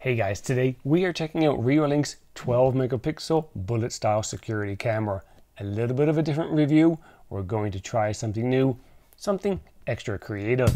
Hey guys, today we are checking out Reolink's 12 megapixel bullet style security camera. A little bit of a different review. We're going to try something new, something extra creative.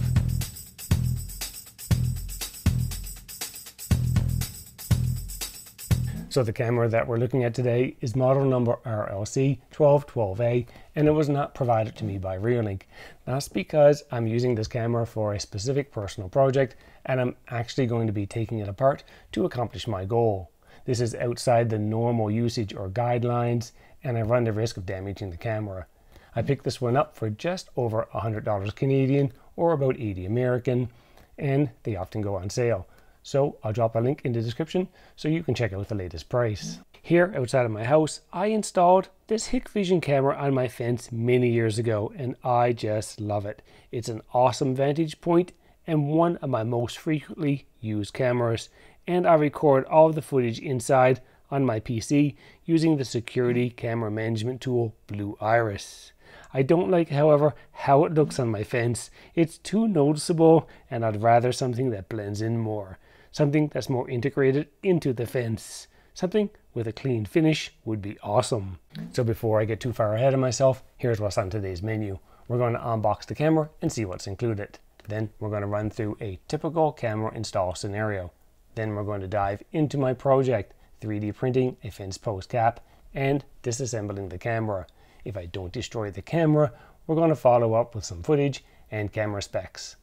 So the camera that we're looking at today is model number RLC 1212A and it was not provided to me by Reolink. That's because I'm using this camera for a specific personal project and I'm actually going to be taking it apart to accomplish my goal. This is outside the normal usage or guidelines and I run the risk of damaging the camera. I picked this one up for just over $100 Canadian or about 80 American and they often go on sale. So I'll drop a link in the description so you can check out the latest price. Here outside of my house, I installed this Hikvision camera on my fence many years ago and I just love it. It's an awesome vantage point and one of my most frequently used cameras and I record all of the footage inside on my PC using the security camera management tool Blue Iris. I don't like, however, how it looks on my fence. It's too noticeable and I'd rather something that blends in more something that's more integrated into the fence. Something with a clean finish would be awesome. So before I get too far ahead of myself, here's what's on today's menu. We're going to unbox the camera and see what's included. Then we're going to run through a typical camera install scenario. Then we're going to dive into my project, 3D printing a fence post cap and disassembling the camera. If I don't destroy the camera, we're going to follow up with some footage and camera specs.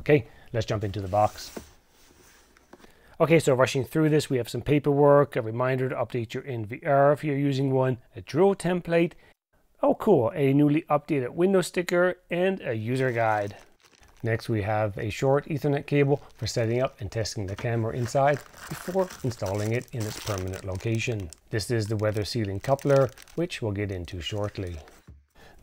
Okay, let's jump into the box. Okay, so rushing through this, we have some paperwork, a reminder to update your NVR if you're using one, a drill template, oh cool, a newly updated window sticker, and a user guide. Next we have a short ethernet cable for setting up and testing the camera inside before installing it in its permanent location. This is the weather sealing coupler, which we'll get into shortly.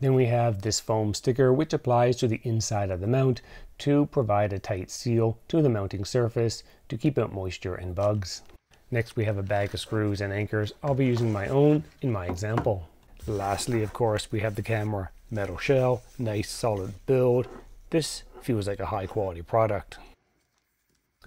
Then we have this foam sticker which applies to the inside of the mount to provide a tight seal to the mounting surface to keep out moisture and bugs. Next we have a bag of screws and anchors. I'll be using my own in my example. Lastly, of course, we have the camera. Metal shell, nice solid build. This feels like a high quality product.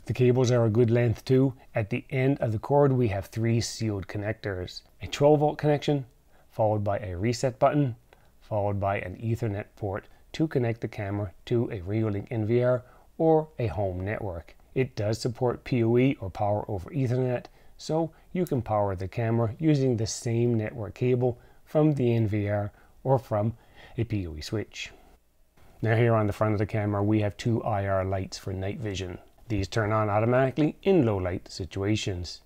The cables are a good length too. At the end of the cord we have three sealed connectors. A 12 volt connection, followed by a reset button, followed by an ethernet port to connect the camera to a Reolink NVR or a home network. It does support PoE or power over ethernet, so you can power the camera using the same network cable from the NVR or from a PoE switch. Now here on the front of the camera we have two IR lights for night vision. These turn on automatically in low light situations.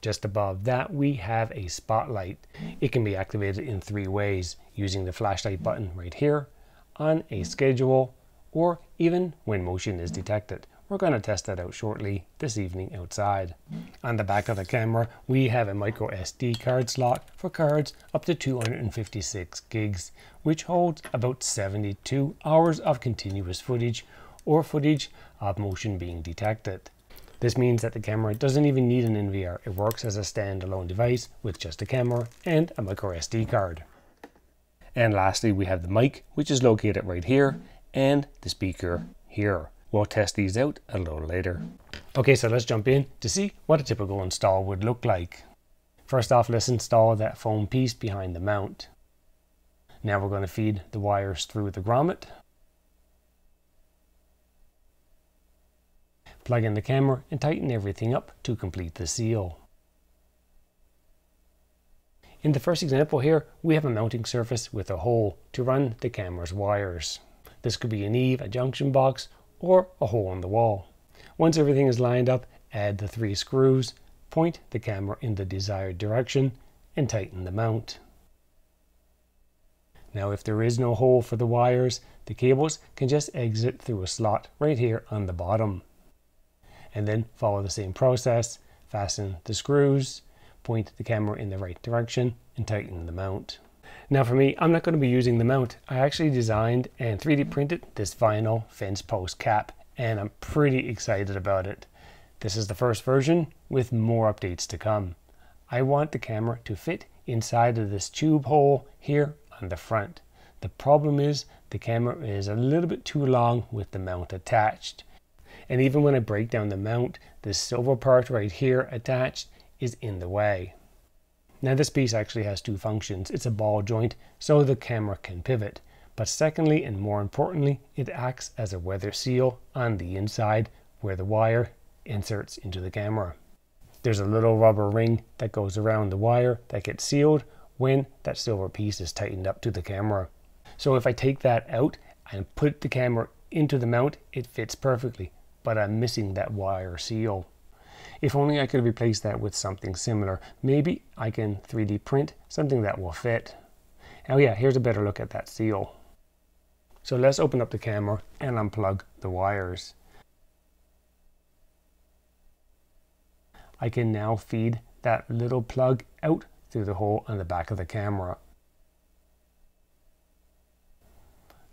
Just above that we have a spotlight. It can be activated in three ways using the flashlight button right here, on a schedule, or even when motion is detected. We're going to test that out shortly this evening outside. On the back of the camera, we have a micro SD card slot for cards up to 256 gigs, which holds about 72 hours of continuous footage or footage of motion being detected. This means that the camera doesn't even need an NVR. It works as a standalone device with just a camera and a micro SD card. And lastly, we have the mic, which is located right here, and the speaker here. We'll test these out a little later. Okay, so let's jump in to see what a typical install would look like. First off, let's install that foam piece behind the mount. Now we're going to feed the wires through the grommet Plug in the camera and tighten everything up to complete the seal. In the first example here, we have a mounting surface with a hole to run the camera's wires. This could be an eave, a junction box, or a hole in the wall. Once everything is lined up, add the three screws, point the camera in the desired direction, and tighten the mount. Now if there is no hole for the wires, the cables can just exit through a slot right here on the bottom and then follow the same process. Fasten the screws, point the camera in the right direction, and tighten the mount. Now for me, I'm not going to be using the mount. I actually designed and 3D printed this vinyl fence post cap, and I'm pretty excited about it. This is the first version with more updates to come. I want the camera to fit inside of this tube hole here on the front. The problem is the camera is a little bit too long with the mount attached And even when I break down the mount, this silver part right here attached is in the way. Now this piece actually has two functions. It's a ball joint so the camera can pivot. But secondly and more importantly, it acts as a weather seal on the inside where the wire inserts into the camera. There's a little rubber ring that goes around the wire that gets sealed when that silver piece is tightened up to the camera. So if I take that out and put the camera into the mount, it fits perfectly, but I'm missing that wire seal. If only I could replace that with something similar. Maybe I can 3D print something that will fit. Oh yeah, here's a better look at that seal. So let's open up the camera and unplug the wires. I can now feed that little plug out through the hole on the back of the camera.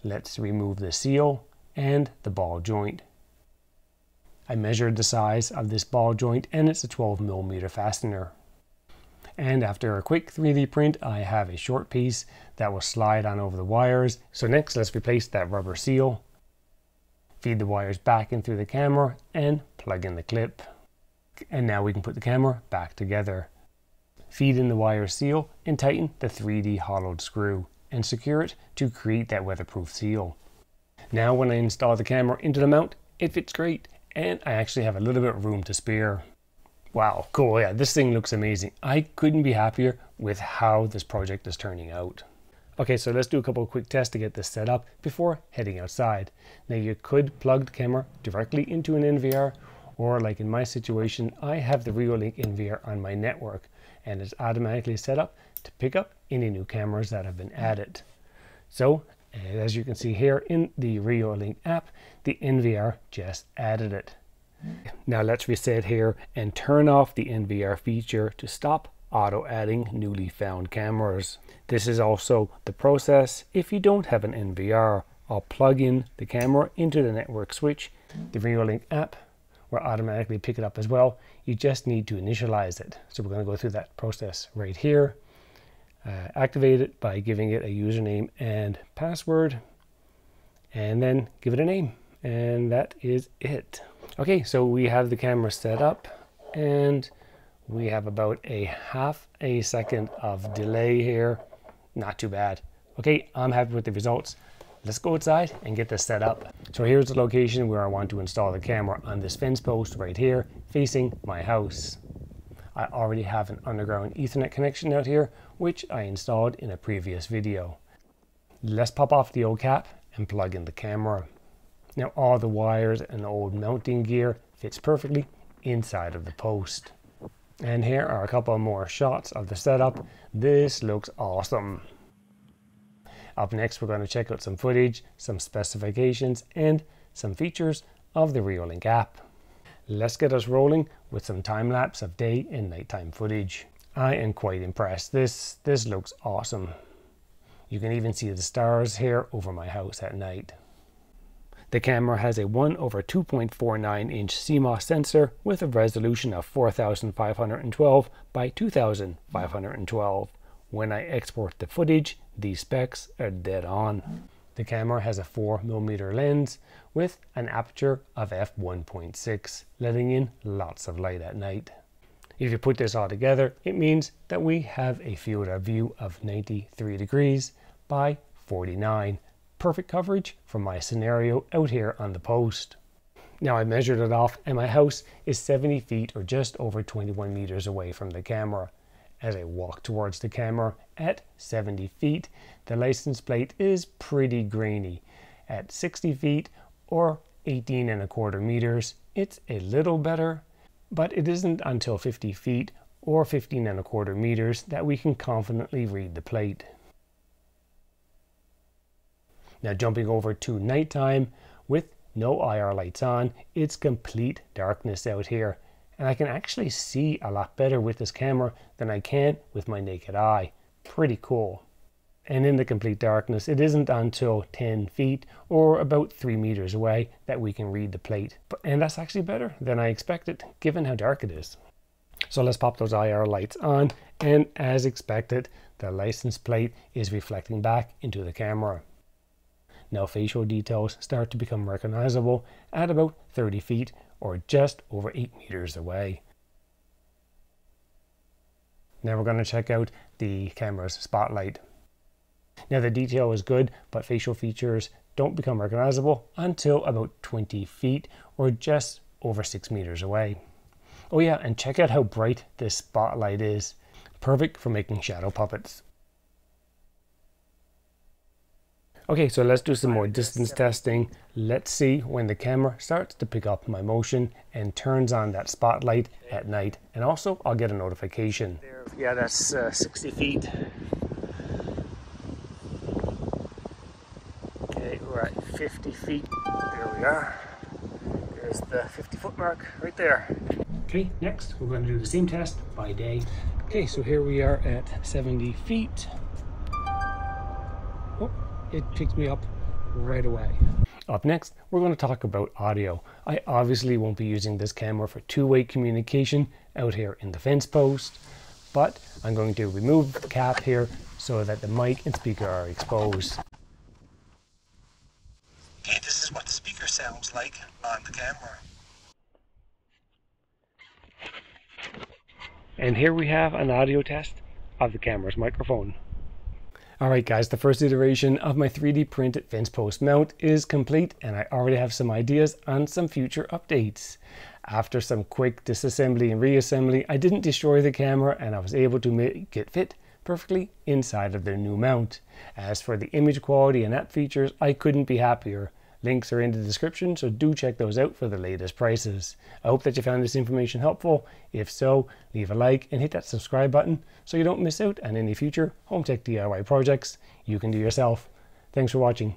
Let's remove the seal and the ball joint. I measured the size of this ball joint and it's a 12 millimeter fastener. And after a quick 3D print, I have a short piece that will slide on over the wires. So next, let's replace that rubber seal, feed the wires back in through the camera and plug in the clip. And now we can put the camera back together. Feed in the wire seal and tighten the 3D hollowed screw and secure it to create that weatherproof seal. Now when I install the camera into the mount, it fits great and I actually have a little bit of room to spare. Wow, cool, yeah, this thing looks amazing. I couldn't be happier with how this project is turning out. Okay, so let's do a couple of quick tests to get this set up before heading outside. Now you could plug the camera directly into an NVR or like in my situation, I have the Reolink NVR on my network and it's automatically set up to pick up any new cameras that have been added. So as you can see here in the Reolink app, the NVR just added it. Now let's reset here and turn off the NVR feature to stop auto adding newly found cameras. This is also the process if you don't have an NVR. I'll plug in the camera into the network switch. The Reolink app will automatically pick it up as well. You just need to initialize it. So we're going to go through that process right here uh, activate it by giving it a username and password and then give it a name and that is it. Okay so we have the camera set up and we have about a half a second of delay here. Not too bad. Okay I'm happy with the results. Let's go outside and get this set up. So here's the location where I want to install the camera on this fence post right here facing my house I already have an underground ethernet connection out here which I installed in a previous video. Let's pop off the old cap and plug in the camera. Now all the wires and old mounting gear fits perfectly inside of the post. And here are a couple more shots of the setup. This looks awesome. Up next, we're going to check out some footage, some specifications, and some features of the Reolink app. Let's get us rolling with some time lapse of day and nighttime footage. I am quite impressed. This, this looks awesome. You can even see the stars here over my house at night. The camera has a 1 over 2.49 inch CMOS sensor with a resolution of 4512 by 2512. When I export the footage, these specs are dead on. The camera has a 4mm lens with an aperture of f1.6, letting in lots of light at night. If you put this all together, it means that we have a field of view of 93 degrees by 49. Perfect coverage for my scenario out here on the post. Now I measured it off and my house is 70 feet or just over 21 meters away from the camera. As I walk towards the camera at 70 feet, the license plate is pretty grainy. At 60 feet or 18 and a quarter meters, it's a little better, but it isn't until 50 feet or 15 and a quarter meters that we can confidently read the plate. Now jumping over to nighttime with no IR lights on, it's complete darkness out here and I can actually see a lot better with this camera than I can with my naked eye. Pretty cool. And in the complete darkness, it isn't until 10 feet or about 3 meters away that we can read the plate. And that's actually better than I expected, given how dark it is. So let's pop those IR lights on, and as expected, the license plate is reflecting back into the camera. Now facial details start to become recognizable at about 30 feet or just over 8 meters away. Now we're going to check out the camera's spotlight. Now the detail is good, but facial features don't become recognizable until about 20 feet or just over 6 meters away. Oh yeah, and check out how bright this spotlight is. Perfect for making shadow puppets. Okay, so let's do some more distance testing. Let's see when the camera starts to pick up my motion and turns on that spotlight at night. And also, I'll get a notification. Yeah, that's uh, 60 feet. Okay, we're at 50 feet. There we are. There's the 50 foot mark right there. Okay, next we're going to do the same test by day. Okay, so here we are at 70 feet. Oh, it picks me up right away. Up next, we're going to talk about audio. I obviously won't be using this camera for two-way communication out here in the fence post, but I'm going to remove the cap here so that the mic and speaker are exposed. Okay, this is what the speaker sounds like on the camera. And here we have an audio test of the camera's microphone. Alright guys, the first iteration of my 3D printed fence post mount is complete and I already have some ideas on some future updates. After some quick disassembly and reassembly, I didn't destroy the camera and I was able to make it fit perfectly inside of the new mount. As for the image quality and app features, I couldn't be happier. Links are in the description, so do check those out for the latest prices. I hope that you found this information helpful. If so, leave a like and hit that subscribe button so you don't miss out on any future home tech DIY projects you can do yourself. Thanks for watching.